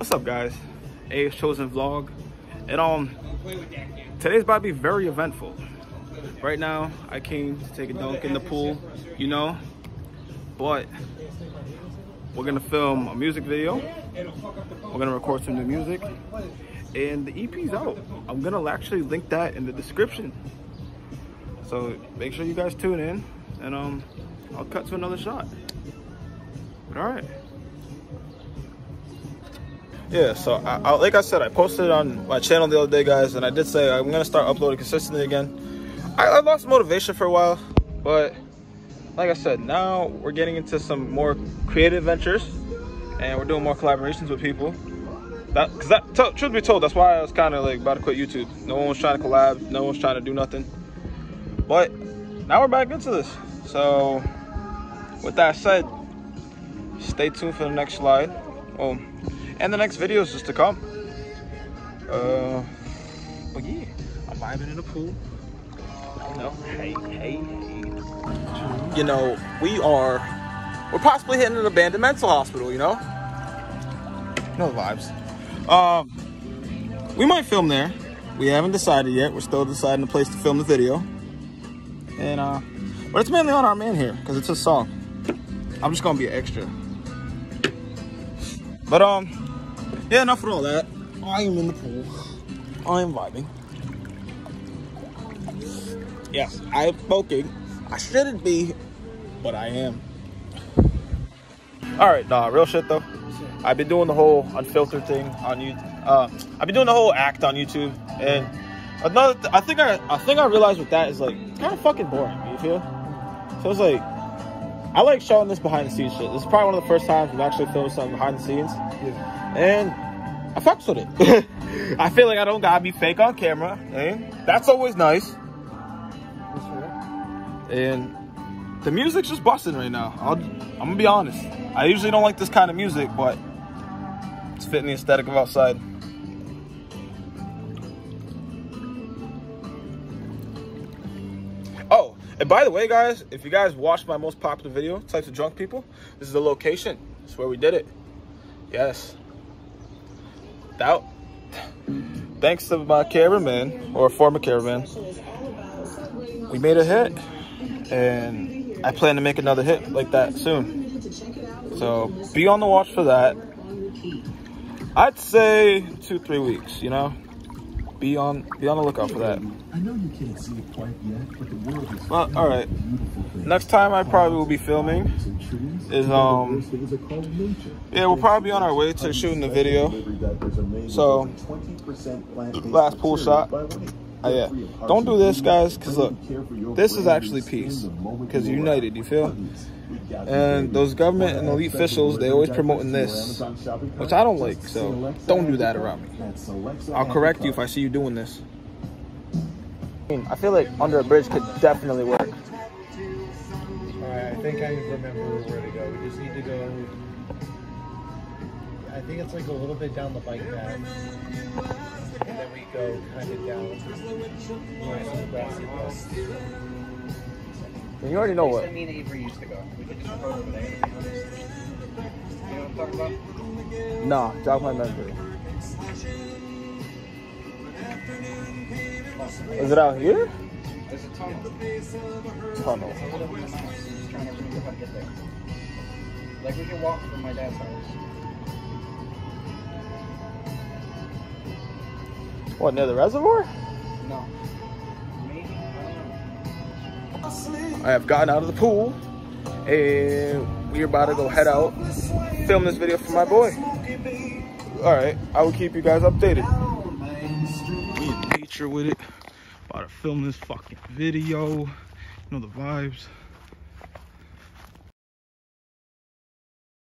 What's up, guys? A Chosen Vlog. And um, today's about to be very eventful. Right now, I came to take a dunk in the pool, you know, but we're gonna film a music video. We're gonna record some new music, and the EP's out. I'm gonna actually link that in the description. So make sure you guys tune in, and um, I'll cut to another shot. All right. Yeah, so I, I, like I said, I posted on my channel the other day, guys, and I did say I'm gonna start uploading consistently again. I, I lost motivation for a while, but like I said, now we're getting into some more creative ventures, and we're doing more collaborations with people. That, cause that, truth be told, that's why I was kind of like about to quit YouTube. No one was trying to collab, no one was trying to do nothing. But now we're back into this. So, with that said, stay tuned for the next slide. Oh and the next videos is just to come. Uh, but yeah, I'm vibing in the pool. You know, hey, hey, hey. You know, we are, we're possibly hitting an abandoned mental hospital, you know? You know the vibes. Um, we might film there. We haven't decided yet. We're still deciding the place to film the video. And, uh, but it's mainly on our man here, because it's a song. I'm just gonna be an extra. But, um, yeah, enough with all that. I am in the pool. I am vibing. Yes, I am smoking. I shouldn't be, but I am. All right, nah, real shit though. I've been doing the whole unfiltered thing on YouTube. Uh, I've been doing the whole act on YouTube, and another. Th I think I, I think I realized with that is like kind of fucking boring. You feel? So it's like I like showing this behind the scenes shit. This is probably one of the first times we've actually filmed something behind the scenes. Yeah. And I fucks with it. I feel like I don't gotta be fake on camera. And that's always nice. And the music's just busting right now. i am gonna be honest. I usually don't like this kind of music, but it's fitting the aesthetic of outside. Oh, And by the way, guys, if you guys watched my most popular video, Types of Drunk People, this is the location. Is where we did it. Yes. That, thanks to my cameraman, or former cameraman, we made a hit. And I plan to make another hit like that soon. So be on the watch for that. I'd say two, three weeks, you know? Be on be on the lookout for that. I know you can't see it quite yet, but the world is well, all right. Next time I probably will be filming is um yeah we'll probably be on our way to shooting the video. So last pool shot. Uh, yeah, don't do this, guys, because look, this is actually peace. Because united, you feel? And those government and elite officials, they always promoting this, which I don't like. So don't do that around me. I'll correct you if I see you doing this. I feel like under a bridge could definitely work. Alright, I think I remember where to go. We just need to go. I think it's like a little bit down the bike path. And then we go kind of down. Nice grassy you already know what. Me and Avery used to go. We could just go over there. You know what I'm talking about? Nah, jog my memory. Is it out here? There's a tunnel. Tunnel. Like we can walk from my dad's house. What, near the reservoir? No. I have gotten out of the pool and we're about to go head out, film this video for my boy. All right, I will keep you guys updated. We in nature with it. About to film this fucking video. You know the vibes.